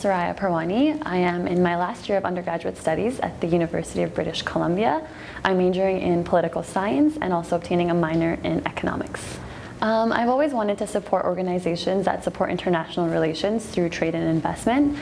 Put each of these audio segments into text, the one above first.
Soraya Parwani. I am in my last year of undergraduate studies at the University of British Columbia. I'm majoring in political science and also obtaining a minor in economics. Um, I've always wanted to support organizations that support international relations through trade and investment.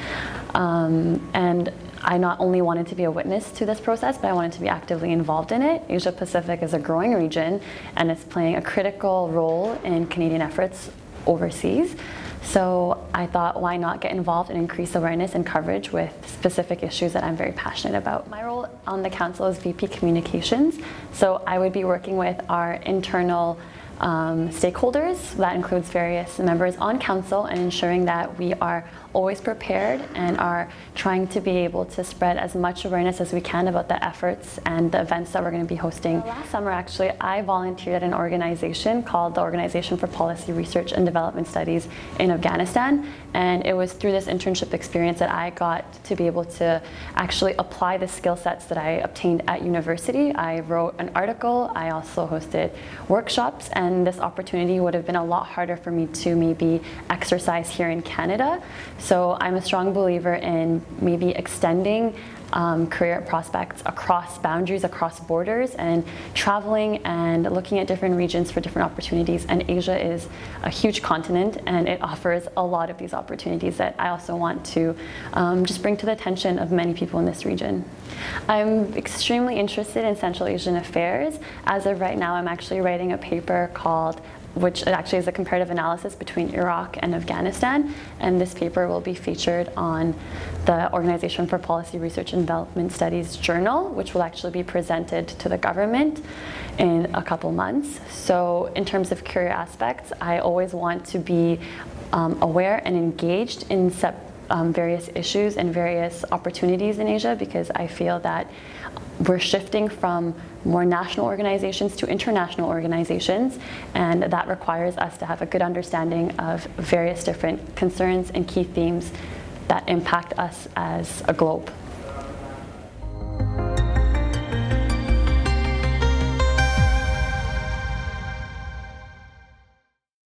Um, and I not only wanted to be a witness to this process, but I wanted to be actively involved in it. Asia Pacific is a growing region and it's playing a critical role in Canadian efforts overseas. So I thought, why not get involved and increase awareness and coverage with specific issues that I'm very passionate about. My role on the council is VP Communications. So I would be working with our internal um, stakeholders. That includes various members on council and ensuring that we are always prepared and are trying to be able to spread as much awareness as we can about the efforts and the events that we're going to be hosting. Last summer, actually, I volunteered at an organization called the Organization for Policy Research and Development Studies in Afghanistan. And it was through this internship experience that I got to be able to actually apply the skill sets that I obtained at university. I wrote an article, I also hosted workshops, and and this opportunity would have been a lot harder for me to maybe exercise here in Canada. So I'm a strong believer in maybe extending um, career prospects across boundaries, across borders, and traveling and looking at different regions for different opportunities. And Asia is a huge continent, and it offers a lot of these opportunities that I also want to um, just bring to the attention of many people in this region. I'm extremely interested in Central Asian affairs. As of right now, I'm actually writing a paper called which actually is a comparative analysis between Iraq and Afghanistan. And this paper will be featured on the Organization for Policy Research and Development Studies journal, which will actually be presented to the government in a couple months. So in terms of career aspects, I always want to be um, aware and engaged in um, various issues and various opportunities in Asia because I feel that we're shifting from more national organizations to international organizations and that requires us to have a good understanding of various different concerns and key themes that impact us as a globe.